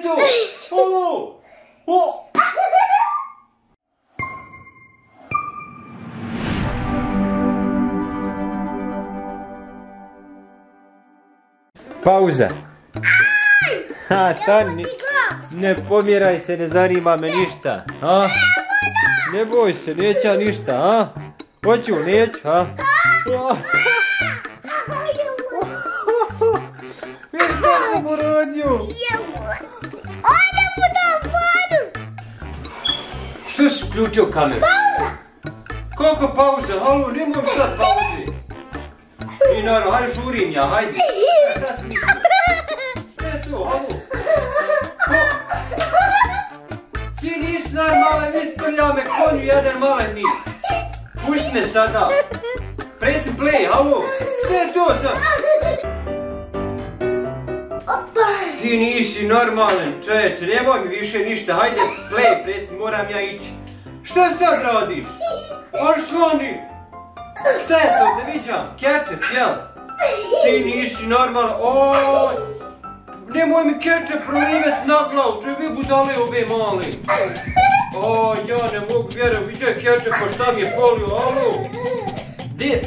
je to? Halo? O! Pauza. Ha, stani. Ne pomjeraj se, ne zanima me ništa. A? Ne boj se, neće ništa, a? Hoću, neću, a? A? Što si uključio kameru? Pauza! Koliko pauza? Halo, nemoj sad pauze. I naravno, hajde žurim ja, hajde. Šta si mislio? Šta je to, halo? Ti nisi normalan, isprlja me konju jedan maleni. Pušti me sada. Presi play, halo. Šta je to sad? Ti nisi normalan, čovječe, nemoj mi više ništa, hajde play, presi, moram ja ići. Šta sad radiš? Aš sloni. Šta je to, da viđam, kečep, jel? Ti nisi normalan, oj. Nemoj mi kečep prolivet na glavu, čuj vi budale ove male. Oj, ja ne mogu vjerovati, viđaj kečep, pa šta mi je polio, alo? Gdje,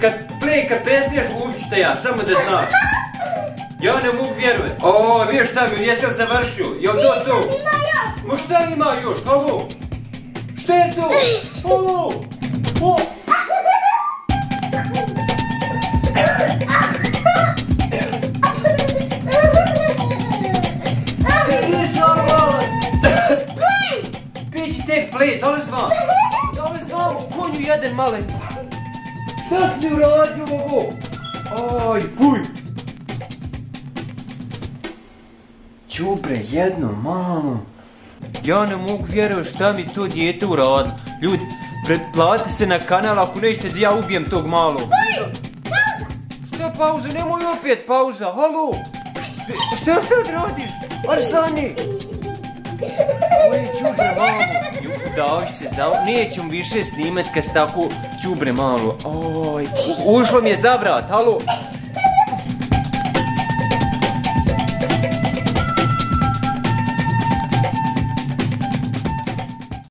kad play, kad presniješ, ubit te ja, samo da znaš. Ja ne mogu vjerovat. O, vidiš šta mi, jesam završio? Jel to to? Ima još! Ma šta ima još, halo? Šta je to? Halo? O! Ti nisi normalan. Pići tek play, dole zvam. Dole zvam, konju jedan malen. Šta si uradio ovo? Aj, fuj. Čubre, jedno malo. Ja ne mogu vjerovati šta mi to dijete uradilo. Ljudi, pretplatite se na kanal ako nećete da ja ubijem tog malog. Šta pauza? Nemoj opet pauza, halo! Šta sad radiš? Arsani! Koje čubre malo. Ju, Da ćete za... Neću više snimat kad tako čubre malo. Oj, ušlo mi je za vrat, halo!